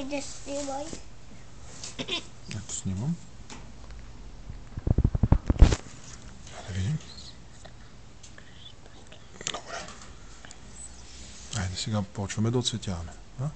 idę снимай. Это снимам. Да видим. Добре. Айде сега почваме да оцветяваме. А?